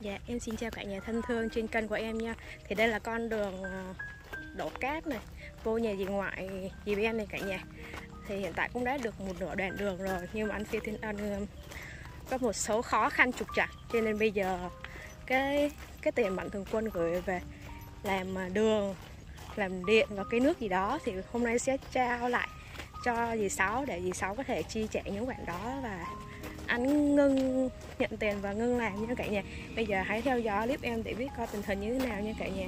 Dạ, em xin chào cả nhà thân thương trên kênh của em nha. Thì đây là con đường ờ, đổ cát này Vô nhà dì ngoại dì Ben này cả nhà. Thì hiện tại cũng đã được một nửa đoạn đường rồi Nhưng mà anh Phi Thiên Ân có một số khó khăn trục trặc. Cho nên bây giờ cái cái tiền mạnh thường quân gửi về làm ờ, đường, làm điện và cái nước gì đó Thì hôm nay sẽ trao lại cho dì Sáu để dì Sáu có thể chi trả những khoản đó và anh ngưng nhận tiền và ngưng làm nha cả nhà. Bây giờ hãy theo dõi clip em để biết coi tình hình như thế nào nha cả nhà.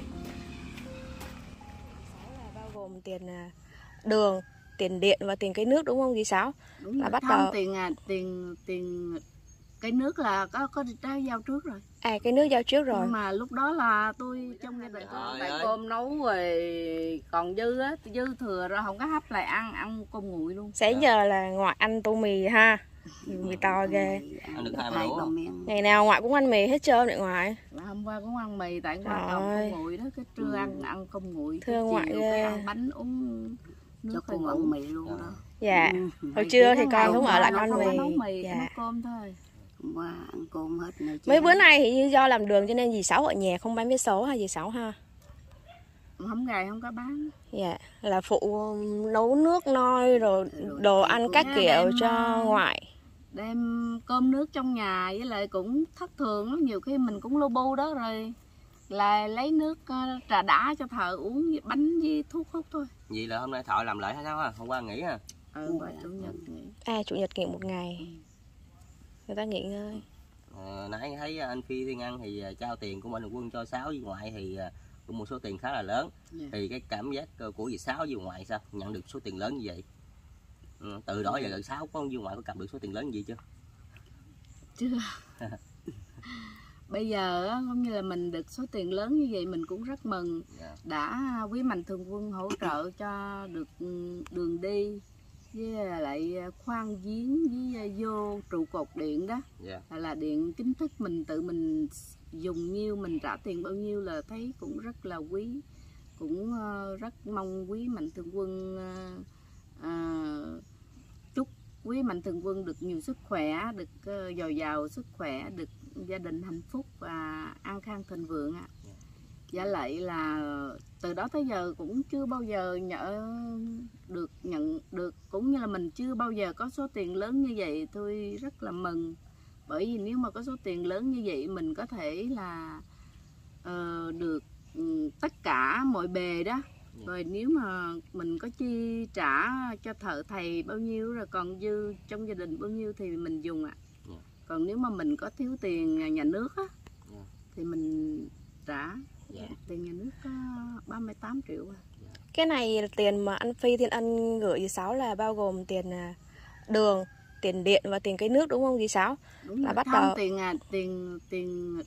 Là bao gồm tiền à, đường tiền điện và tiền cái nước đúng không dì sáu? Đúng Là bắt bắt đầu- tiền à tiền tiền cái nước là có có đã giao trước rồi. À cái nước giao trước rồi. Nhưng mà lúc đó là tôi trong gia đình tôi tại cơm nấu rồi còn dư á dư thừa ra không có hấp lại ăn ăn cơm nguội luôn. Sáng giờ là ngoại ăn tô mì ha mì to ghê. Ăn được hai bầu không? ngày nào ngoại cũng ăn mì hết trơn vậy ngoại. Là hôm qua cũng ăn mì tại còn ơi. cơm nguội đó cái trưa ăn ăn cơm nguội Thương ngoại ghê. cái ăn bánh uống nước cho con ăn mì luôn đó. dạ. Ừ. hồi trưa thì con cũng ở lại ăn không có mì. nấu mì dạ. nấu cơm thôi. Qua ăn cơm hết này mấy bữa nay thì như do làm đường cho nên dì sáu ở nhà không bán vé số ha dì sáu ha? Không ngày không có bán. Dạ, là phụ nấu nước nôi rồi đồ ăn các kiểu cho à, ngoại. Đem cơm nước trong nhà với lại cũng thất thường lắm nhiều khi mình cũng lô bô đó rồi là lấy nước ờ, trà đá cho thợ uống với bánh với thuốc hút thôi Vậy là hôm nay thọ làm lại hay sao ha? Hôm qua nghỉ ha? ừ qua chủ nhật nghỉ À, chủ nhật nghỉ một ngày. Người ta nghỉ ngơi. Ờ, nãy thấy anh Phi Thiên Ăn thì à, trao tiền của Mạnh Thường Quân cho Sáu với ngoại thì à, cũng một số tiền khá là lớn. Dạ. Thì cái cảm giác ờ, của dì Sáu với ngoại sao? Nhận được số tiền lớn như vậy? Ừ, từ đó giờ gần Sáu có với ngoại có cầm được số tiền lớn gì chưa? chưa bây giờ giống như là mình được số tiền lớn như vậy mình cũng rất mừng Dạ. đã quý mạnh thường quân hỗ trợ cho được ừ, đường đi với lại khoan giếng với vô trụ cột điện đó Dạ. là, điện chính thức mình tự mình dùng nhiêu mình trả tiền bao nhiêu là thấy cũng rất là quý cũng ờ, rất mong quý mạnh thường quân ờ, chúc quý mạnh thường quân được nhiều sức khỏe được ờ, dồi dào sức khỏe được gia đình hạnh phúc và an khang thịnh vượng ạ. Giả lại là từ đó tới giờ cũng chưa bao giờ nhỡ được nhận được cũng như là mình chưa bao giờ có số tiền lớn như vậy. Tôi rất là mừng bởi vì nếu mà có số tiền lớn như vậy mình có thể là uh, được ừ, tất cả mọi bề đó rồi nếu mà mình có chi trả cho thợ thầy bao nhiêu rồi còn dư trong gia đình bao nhiêu thì mình dùng ạ Dạ. còn nếu mà mình có thiếu tiền nhà nước á Dạ. thì mình trả Dạ. tiền nhà nước có 38 triệu à. Cái này là tiền mà anh Phi Thiên Ân gửi dì Sáu là bao gồm tiền à, đường, tiền điện và tiền cái nước đúng không dì Sáu? đúng Là bắt đầu- tiền à tiền tiền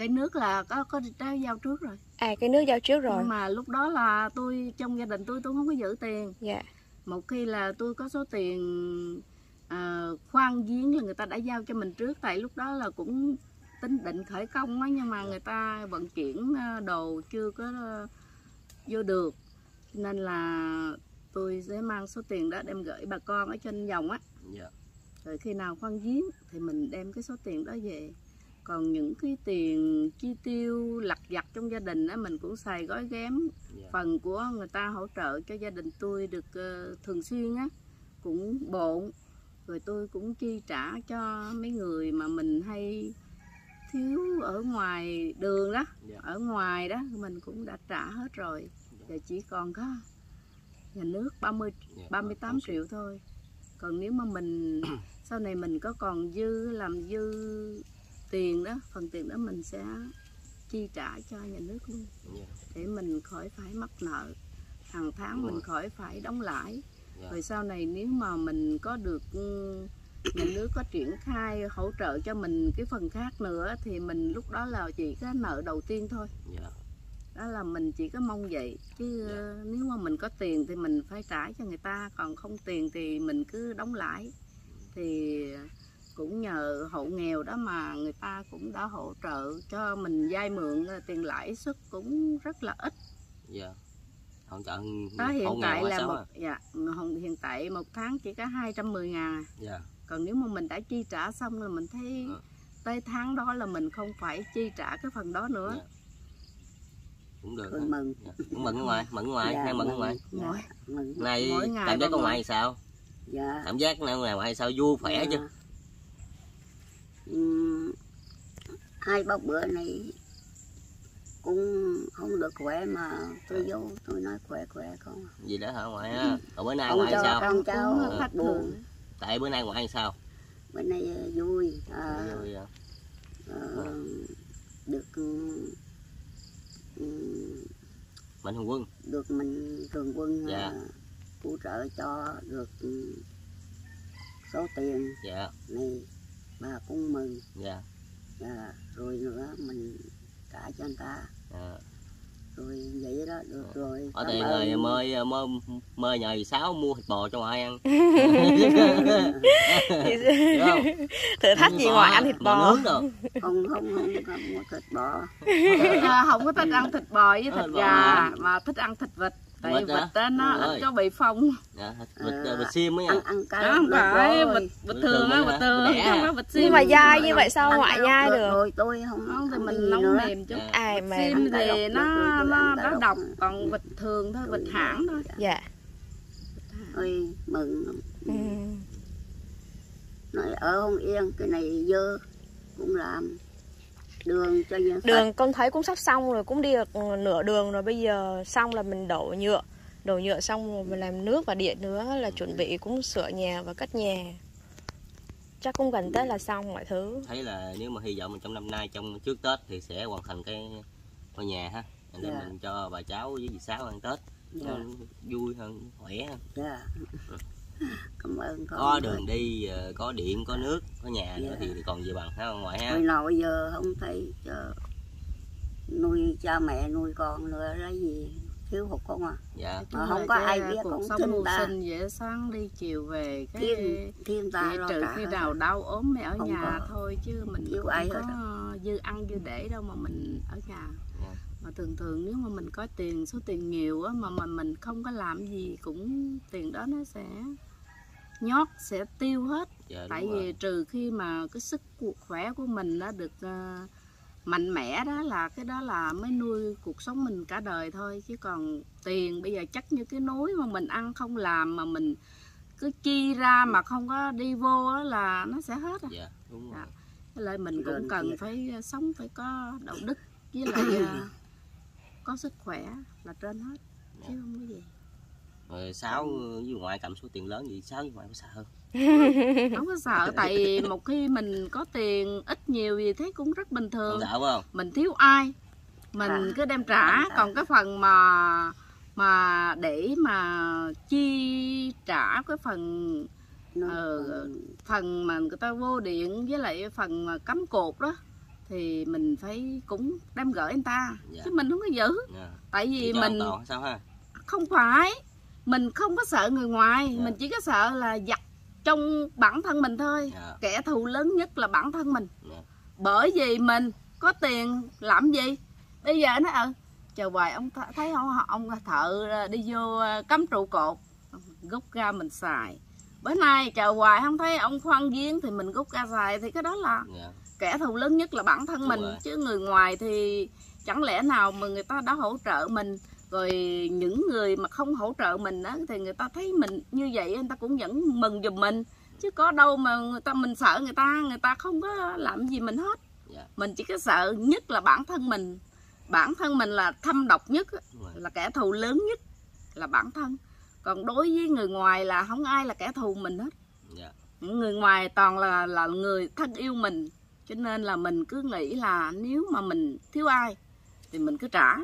cái nước là có có đã giao trước rồi. À, cái nước giao trước rồi. nhưng mà lúc đó là tôi trong gia đình tôi tôi không có giữ tiền. Dạ, một khi là tôi có số tiền ờ, khoan giếng là người ta đã giao cho mình trước. Tại lúc đó là cũng tính định khởi công á nhưng mà người ta vận chuyển ờ, đồ chưa có ờ, vô được. Nên là tôi sẽ mang số tiền đó đem gửi bà con ở trên dòng á. Dạ. rồi khi nào khoan giếng thì mình đem cái số tiền đó về còn những cái tiền chi tiêu lặt vặt trong gia đình á mình cũng xài gói ghém Dạ. phần của người ta hỗ trợ cho gia đình tôi được ờ, thường xuyên á cũng bộn rồi tôi cũng chi trả cho mấy người mà mình hay thiếu ở ngoài đường đó Dạ. ở ngoài đó mình cũng đã trả hết rồi giờ chỉ còn có nhà nước 30 Dạ. 38 triệu thôi còn nếu mà mình sau này mình có còn dư làm dư tiền đó phần tiền đó mình sẽ chi trả cho nhà nước luôn Dạ. để mình khỏi phải mắc nợ hàng tháng Đúng mình rồi. khỏi phải đóng lãi Dạ. rồi sau này nếu mà mình có được ừ, nhà nước có triển khai hỗ trợ cho mình cái phần khác nữa thì mình lúc đó là chỉ có nợ đầu tiên thôi Dạ. đó là mình chỉ có mong vậy chứ Dạ. ờ, nếu mà mình có tiền thì mình phải trả cho người ta còn không tiền thì mình cứ đóng lãi thì cũng nhờ hộ nghèo đó mà người ta cũng đã hỗ trợ cho mình vay mượn tiền lãi suất cũng rất là ít Dạ. Hỗ trợ đó hiện tại là một à? dạ hiện tại một tháng chỉ có 210 ngàn à. Dạ. còn nếu mà mình đã chi trả xong rồi mình thấy Ờ. tới tháng đó là mình không phải chi trả cái phần đó nữa Dạ. cũng được ha. mừng Dạ. cũng mừng ngoài mừng ngoài Dạ, hay mừng ở ngoài dạ, Mỗi- mừng này Mỗi ngày cảm giác ngoài ngoại. sao dạ cảm giác ở ngoài ngoài sao vui khỏe chứ Ừm, hai ba bữa này cũng không được khỏe mà tôi Dạ. vô tôi nói khỏe khỏe con gì đó hả ngoại á? Còn bữa nay ngoại sao? ông cháu Cũng thất buồn. thường. tại bữa nay ngoại sao? Bữa nay vui à, Vui à. ờ, được ừm, mạnh thường quân. được mình thường quân Dạ. à, hỗ trợ cho được số tiền dạ. này bà cũng mừng. Dạ. À, rồi nữa mình trả cho anh ta. À. rồi vậy đó được rồi có cảm tiền rồi mời mơ mơ nhờ dì sáu mua thịt bò cho ngoại ăn. Hiểu không? thử thách gì Bò, ngoài ăn thịt bò. nướng rồi không không không không có thịt bò. À, không có thích ăn thịt bò với Ờ, thịt bò. gà mà thích ăn thịt vịt tại Vịt vịt á nó ít có bị phong. Dạ, thịt vịt À. vịt xiêm ấy nha ăn ăn cá Đó không phải vịt vịt Vịt thường á vịt thường Vịt chứ không à? phải vịt xiêm nhưng mà dai như vậy sao Ăn ngoại nhai được. rồi tôi không không thì mình nấu mềm chút. Dạ. ai vịt mà xiêm Ăn cá thì nó nó ăn nó độc. còn vịt thường thôi vịt hãng thôi. Dạ. Ôi mừng. Ừ. nói ở không yên cái này dơ cũng làm đường cho dân đường con thấy cũng sắp xong rồi cũng đi được nửa đường rồi bây giờ xong là mình đổ nhựa. Đổ nhựa xong rồi mình làm nước và điện nữa là chuẩn bị cũng sửa nhà và cất nhà. Chắc cũng gần tết là xong mọi thứ. Thấy là nếu mà hy vọng mình trong năm nay trong trước tết thì sẽ hoàn thành cái ngôi nhà ha. Để Dạ. mình cho bà cháu với dì sáu ăn tết. Dạ. cho vui hơn khỏe hơn. Dạ. Cảm ơn con. Có đường đi ờ, có điện có nước có nhà nữa Dạ. thì còn gì bằng ha ngoại ha? Hồi nào giờ không thấy cho nuôi cha mẹ nuôi con nữa là gì thiếu hụt không à? Dạ. Mà không có ai biết cuộc cũng sống mưu ta. sinh dễ sáng đi chiều về cái thiên thiên ta lo trừ cả khi nào đau ốm mới ở Không nhà có. thôi chứ mình thiếu cũng ai có hết dư ăn dư để đâu mà mình ở nhà. Dạ. mà thường thường nếu mà mình có tiền số tiền nhiều á mà mình mình không có làm gì cũng tiền đó nó sẽ nhót sẽ tiêu hết. Dạ tại vì rồi. trừ khi mà cái sức khỏe của mình nó được ờ, mạnh mẽ đó là cái đó là mới nuôi cuộc sống mình cả đời thôi. Chứ còn tiền bây giờ chắc như cái núi mà mình ăn không làm mà mình cứ chi ra mà không có đi vô á là nó sẽ hết à. dạ đúng Dạ. rồi. Với lại mình cũng cần phải ờ, sống phải có đạo đức với lại ờ, có sức khỏe là trên hết. Chứ không có gì rồi sáu với ngoại cầm số tiền lớn gì sáu với ngoại có sợ không? Không có sợ tại vì một khi mình có tiền ít nhiều gì thấy cũng rất bình không thường sợ phải không? Mình thiếu ai mình À, cứ đem trả. còn cái phần mà mà để mà chi trả cái phần Ờ, phần mà người ta vô điện với lại phần mà cắm cột đó thì mình phải cũng đem gửi anh ta. Dạ. chứ mình không có giữ. Dạ. tại Thì vì cho mình an toàn sao ha? Không phải mình không có sợ người ngoài Dạ. mình chỉ có sợ là giặt trong bản thân mình thôi. Dạ. Kẻ thù lớn nhất là bản thân mình. Dạ. Bởi vì mình có tiền làm gì? Bây giờ nó ờ chờ hoài ông th- thấy không? Ông thợ đi vô ờ, cắm trụ cột. Gốc ra mình xài. Bữa nay chờ hoài không thấy ông khoan giếng thì mình gốc ra xài thì cái đó là dạ. kẻ thù lớn nhất là bản thân Đúng mình. rồi. chứ người ngoài thì chẳng lẽ nào mà người ta đã hỗ trợ mình rồi những người mà không hỗ trợ mình á thì người ta thấy mình như vậy người ta cũng vẫn mừng giùm mình. Chứ có đâu mà người ta mình sợ người ta người ta không có làm gì mình hết. Dạ. mình chỉ có sợ nhất là bản thân mình. Bản thân mình là thâm độc nhất rồi là kẻ thù lớn nhất là bản thân. Còn đối với người ngoài là không ai là kẻ thù mình hết. Dạ. Những người ngoài toàn là là người thân yêu mình. Cho nên là mình cứ nghĩ là nếu mà mình thiếu ai thì mình cứ trả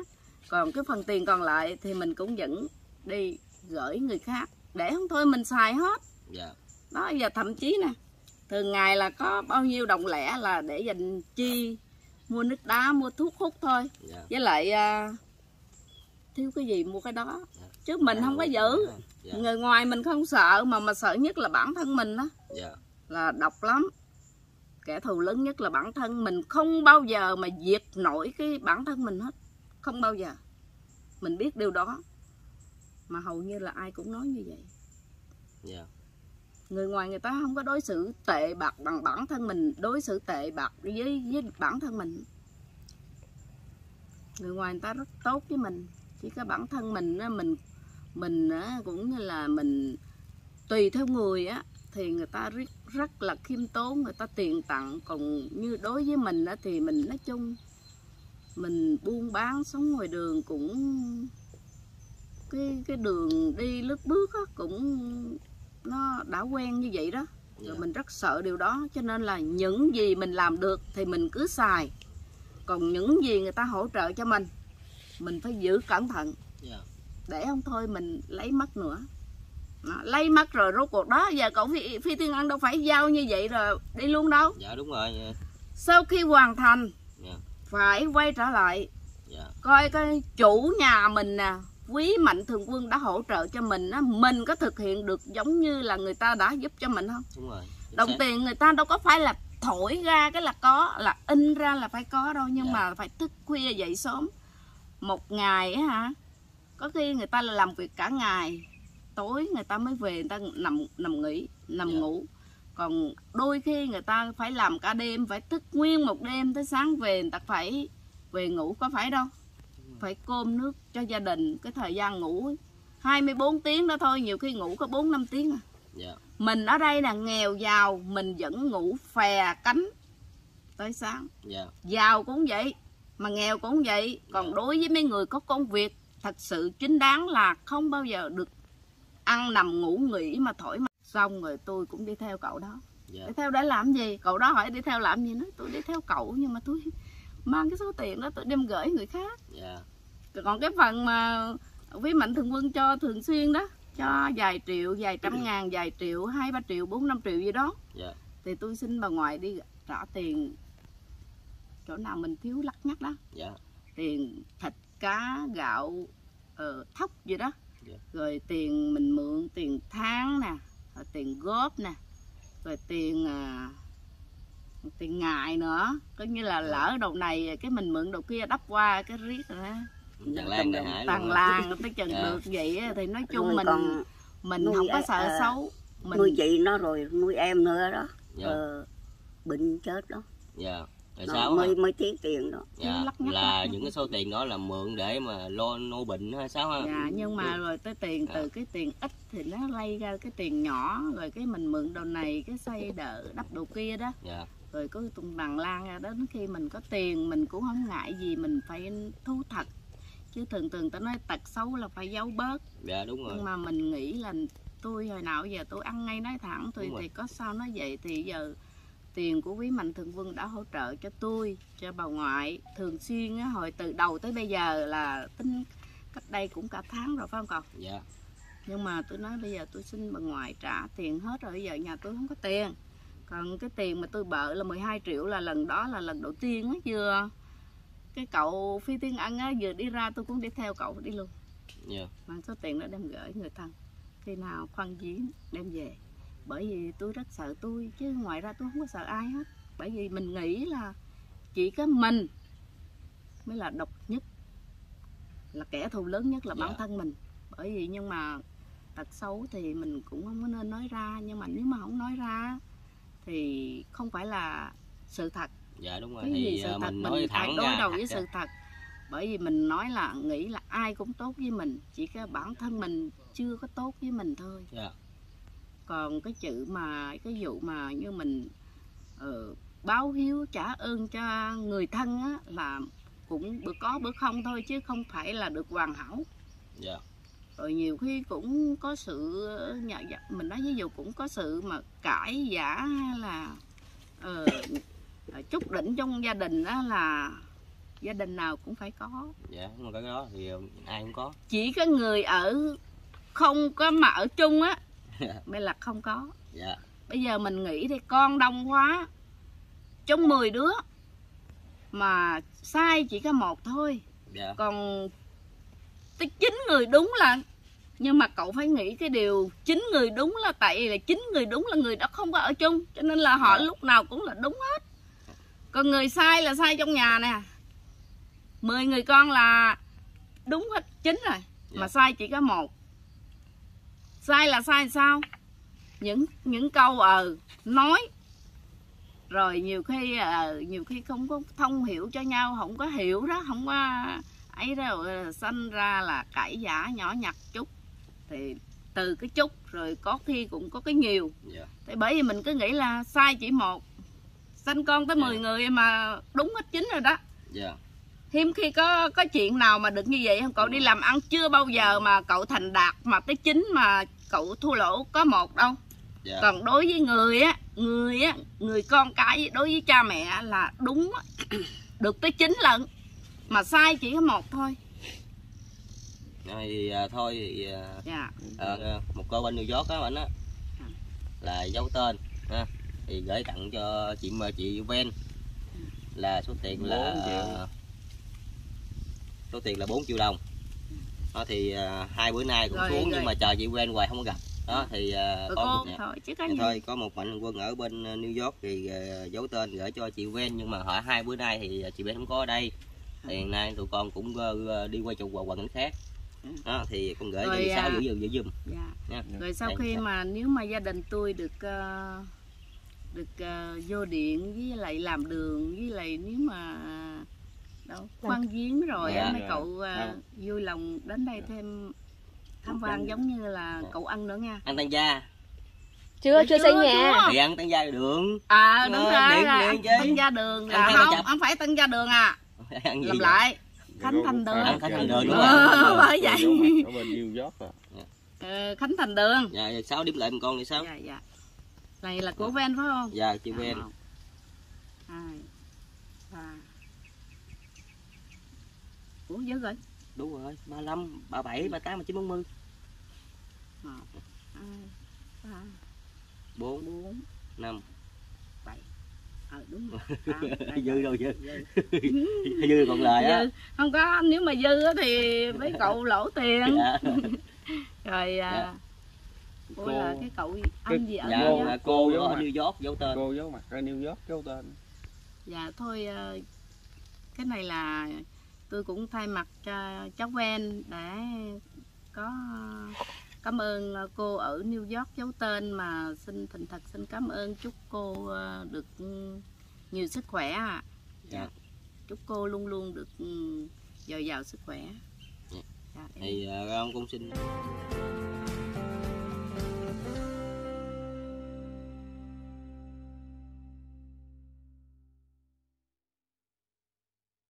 còn cái phần tiền còn lại thì mình cũng vẫn đi gửi người khác. Để không thôi mình xài hết. Dạ. Đó giờ thậm chí nè thường ngày là có bao nhiêu đồng lẻ là để dành chi mua nước đá mua thuốc hút thôi. Dạ. Với lại à, thiếu cái gì mua cái đó. Dạ. chứ mình không có giữ. dạ. Người ngoài mình không sợ mà mà sợ nhất là bản thân mình đó dạ. Là độc lắm. Kẻ thù lớn nhất là bản thân mình. Không bao giờ mà diệt nổi cái bản thân mình hết không bao giờ. Mình biết điều đó mà hầu như là ai cũng nói như vậy. Dạ. Người ngoài người ta không có đối xử tệ bạc bằng bản thân mình đối xử tệ bạc với với bản thân mình. Người ngoài người ta rất tốt với mình chỉ có bản thân mình mình mình cũng như là mình tùy theo người á thì người ta rất rất là khiêm tốn người ta tiền tặng. Còn như đối với mình á, thì mình nói chung mình buôn bán sống ngoài đường cũng cái cái đường đi lướt bước á, cũng nó đã quen như vậy đó dạ. rồi mình rất sợ điều đó cho nên là những gì mình làm được thì mình cứ xài còn những gì người ta hỗ trợ cho mình mình phải giữ cẩn thận Dạ. để không thôi mình lấy mất nữa đó, lấy mất rồi rốt cuộc đó giờ cậu phi, phi thiên ân đâu phải giao như vậy rồi đi luôn đâu dạ đúng rồi dạ. sau khi hoàn thành Dạ. Phải quay trở lại dạ coi cái chủ nhà mình nè quý mạnh thường quân đã hỗ trợ cho mình á mình có thực hiện được giống như là người ta đã giúp cho mình không đúng rồi đồng xác. tiền người ta đâu có phải là thổi ra cái là có là in ra là phải có đâu nhưng Dạ. mà phải thức khuya dậy sớm một ngày á hả có khi người ta là làm việc cả ngày tối người ta mới về người ta nằm nằm nghỉ nằm Dạ. ngủ còn đôi khi người ta phải làm cả đêm phải thức nguyên một đêm tới sáng về người ta phải về ngủ có phải đâu. Phải cơm nước cho gia đình cái thời gian ngủ 24 tiếng đó thôi nhiều khi ngủ có 4 5 tiếng à. Dạ. Mình ở đây là nghèo giàu mình vẫn ngủ phè cánh tới sáng. Dạ. Giàu cũng vậy mà nghèo cũng vậy. Còn đối với mấy người có công việc thật sự chính đáng là không bao giờ được ăn nằm ngủ nghỉ mà thoải mái xong rồi tôi cũng đi theo cậu đó. Dạ. Đi theo để làm gì? Cậu đó hỏi đi theo làm gì nói tôi đi theo cậu nhưng mà tôi mang cái số tiền đó tôi đem gửi người khác. Dạ. Còn cái phần mà quý mạnh thường quân cho thường xuyên đó cho vài triệu vài trăm ngàn vài triệu hai ba triệu bốn năm triệu gì đó. Dạ. Thì tôi xin bà ngoại đi trả tiền chỗ nào mình thiếu lắc nhắc đó. Dạ. Tiền thịt cá gạo ờ, thóc gì đó. Dạ. rồi tiền mình mượn tiền tháng nè tiền góp nè rồi tiền à, tiền ngại nữa. Có như là Dạ. lỡ đầu này cái mình mượn đầu kia đắp qua cái riết rồi đó. Tàn lan tàn làng tới chừng Dạ. được vậy thì nói chung nuôi mình con mình nuôi không có ờ, sợ ờ, xấu. Mình nuôi chị nó rồi nuôi em nữa đó. Dạ. Ờ, bệnh chết đó. Dạ rồi sao? mới mới tiếc tiền đó. Dạ lắc nhắc, là lắc những cái số tiền đó là mượn để mà lo nô bệnh hay sao ha? Dạ nhưng mà Ừ. rồi tới tiền từ Dạ. cái tiền ít thì nó lay ra cái tiền nhỏ rồi cái mình mượn đồ này cái xây đỡ đắp đồ kia đó. Dạ. Rồi có tung đằng lan ra đến khi mình có tiền mình cũng không ngại gì mình phải thú thật. Chứ thường thường ta nói tật xấu là phải giấu bớt. Dạ đúng rồi. Nhưng mà mình nghĩ là tôi hồi nào giờ tôi ăn ngay nói thẳng tôi thì có sao nói vậy thì giờ tiền của quý mạnh thường quân đã hỗ trợ cho tôi cho bà ngoại. Thường xuyên á, hồi từ đầu tới bây giờ là tính cách đây cũng cả tháng rồi phải không cậu? Dạ. Nhưng mà tôi nói bây giờ tôi xin bà ngoại trả tiền hết rồi bây giờ nhà tôi không có tiền. Còn cái tiền mà tôi bợ là 12 triệu là lần đó là lần đầu tiên á vừa. Cái cậu phi tiên ăn á vừa đi ra tôi cũng đi theo cậu đi luôn. Dạ. Mang số tiền đó đem gửi người thân. Khi nào khoan giếng đem về bởi vì tôi rất sợ tôi chứ ngoài ra tôi không có sợ ai hết. Bởi vì mình nghĩ là chỉ có mình mới là độc nhất là kẻ thù lớn nhất là bản Dạ. thân mình. Bởi vì nhưng mà tật xấu thì mình cũng không có nên nói ra nhưng mà nếu mà không nói ra thì không phải là sự thật. Dạ đúng rồi. Cái gì thì sự à, thật mình mình, nói phải thẳng đối ra đầu thật với ra. sự thật. Bởi vì mình nói là nghĩ là ai cũng tốt với mình chỉ có bản thân mình chưa có tốt với mình thôi. Dạ còn cái chữ mà cái vụ mà như mình ờ, báo hiếu trả ơn cho người thân á là cũng bữa có bữa không thôi chứ không phải là được hoàn hảo. Dạ. Rồi nhiều khi cũng có sự nhà, dạ, mình nói ví dụ cũng có sự mà cãi giả hay là ờ, chút đỉnh trong gia đình đó là gia đình nào cũng phải có. Dạ mà cái đó thì ờ, ai cũng có. Chỉ có người ở không có mà ở chung á mới là không có. Dạ. Bây giờ mình nghĩ thì con đông quá. Trong 10 đứa mà sai chỉ có một thôi. Dạ. Còn tới chín người đúng là nhưng mà cậu phải nghĩ cái điều chín người đúng là tại vì là chín người đúng là người đó không có ở chung cho nên là họ Dạ. lúc nào cũng là đúng hết. Còn người sai là sai trong nhà nè. Mười người con là đúng hết chín rồi mà Dạ. sai chỉ có một sai là sai sao? Những những câu ờ nói. Rồi nhiều khi ờ, nhiều khi không có thông hiểu cho nhau không có hiểu đó không có ấy đâu ờ, sanh ra là cãi giả nhỏ nhặt chút. Thì từ cái chút rồi có khi cũng có cái nhiều. Dạ. Thì bởi vì mình cứ nghĩ là sai chỉ một sanh con tới 10 Dạ. người mà đúng hết chín rồi đó. Dạ. Hiếm khi có có chuyện nào mà được như vậy không? Cậu đi làm ăn chưa bao giờ mà cậu thành đạt mà tới chín mà cậu thua lỗ có một đâu. Dạ. Còn đối với người á người á người con cái đối với cha mẹ á, là đúng á, được tới chín lần. Mà sai chỉ có một thôi. Thì à, thôi thì à, dạ. Ờ, một cô bên New York á anh á là giấu tên ha. thì gửi tặng cho chị mà chị Ven. Là số tiền là triệu. số tiền là 4 triệu đồng đó thì à, hai bữa nay cũng Rồi, xuống rồi. nhưng mà chờ chị Ven hoài không có gặp. Đó thì à, rồi có một thôi chứ có thôi có một mạnh quân ở bên ờ, New York thì ờ, giấu tên gửi cho chị Ven nhưng mà hỏi hai bữa nay thì chị Ven không có ở đây. Thì hiện nay tụi con cũng đi qua chục quần quần khác Ừ. đó thì con gửi cho Rồi, chị Sáu à, giữ giùm giữ giùm. dạ. Nha. Rồi sau Đây, khi đây. mà nếu mà gia đình tôi được ờ, được ờ, vô điện với lại làm đường với lại nếu mà đâu khoan giếng rồi á Dạ. mấy cậu ờ, Dạ. vui lòng đến đây thêm tham quan giống như là Dạ. cậu ăn nữa nha. Ăn tan gia. Chưa chưa xây Chưa, nhà. chưa. thì ăn tan gia đường. À đúng Ờ, rồi. điện- là điện chứ. tân gia đường là không không phải tân gia đường à. Ăn gì làm vậy? lại. Khánh thành đường. Ăn Khánh Thành Đường, đúng Ờ, rồi. bởi vậy. ở bên New York à. Ờ, khánh thành đường. Dạ sáu điểm lại một con thì sao? Dạ dạ. Này là của ven phải không? Dạ chị Ven Một, hai ba ủa dữ rồi đúng rồi ba mươi ba bảy ba tám ba chín bốn mươi. Một hai ba bốn bốn năm. bảy. Ờ đúng rồi. Dư đâu dư. Dư. dư còn lời á. Không có nếu mà dư á thì mấy cậu lỗ tiền. Dạ. Rồi à, Dạ. ủa Cô- là cái cậu anh gì ở dạ là cô Cô ở New York giấu tên. Cô giấu mặt ở New York giấu tên. Dạ thôi ờ, cái này là tôi cũng thay mặt cho cháu Ven để có cảm ơn cô ở New York giấu tên mà xin thành thật xin cảm ơn. Chúc cô ờ, được ừ, nhiều sức khỏe ạ. Dạ. chúc cô luôn luôn được ừ, dồi dào sức khỏe. Dạ. dạ, em- thì uh, con cũng xin